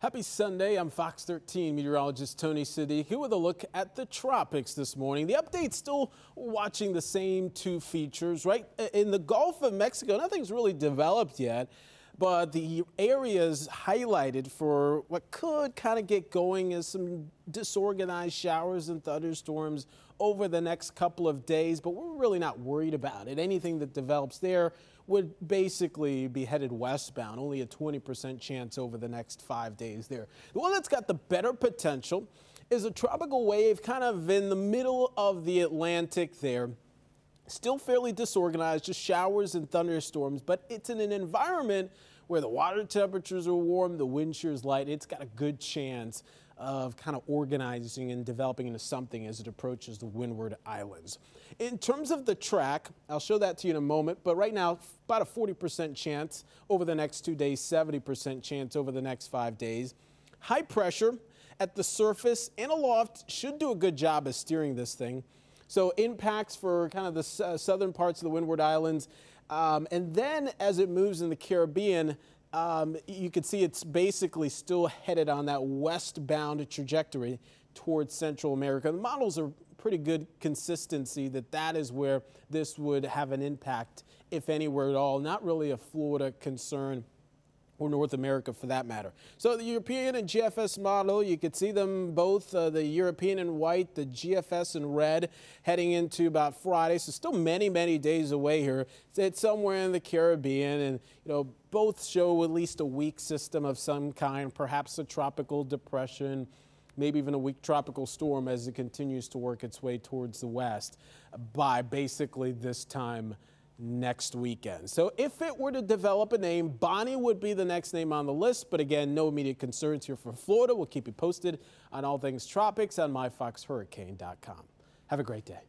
Happy Sunday. I'm Fox 13 meteorologist Tony Sadiku with a look at the tropics this morning. The update still watching the same two features, right? In the Gulf of Mexico, nothing's really developed yet, but the areas highlighted for what could kind of get going is some disorganized showers and thunderstorms over the next couple of days, but we're really not worried about it. Anything that develops there would basically be headed westbound, only a 20% chance over the next five days there. The one that's got the better potential is a tropical wave kind of in the middle of the Atlantic there. Still fairly disorganized, just showers and thunderstorms, but it's in an environment where the water temperatures are warm, the wind shear is light. It's got a good chance of kind of organizing and developing into something as it approaches the Windward Islands. In terms of the track, I'll show that to you in a moment, but right now, about a 40% chance over the next two days, 70% chance over the next five days. High pressure at the surface and aloft should do a good job of steering this thing. So impacts for kind of the uh, southern parts of the Windward Islands. Um, and then as it moves in the Caribbean, um, you can see it's basically still headed on that westbound trajectory towards Central America. The models are pretty good consistency that that is where this would have an impact, if anywhere at all. Not really a Florida concern or North America for that matter. So the European and GFS model, you could see them both, uh, the European in white, the GFS in red, heading into about Friday. So still many, many days away here. It's somewhere in the Caribbean and, you know, both show at least a weak system of some kind, perhaps a tropical depression, maybe even a weak tropical storm as it continues to work its way towards the west by basically this time next weekend. So if it were to develop a name, Bonnie would be the next name on the list. But again, no immediate concerns here for Florida. We'll keep you posted on all things tropics on myfoxhurricane.com. Have a great day.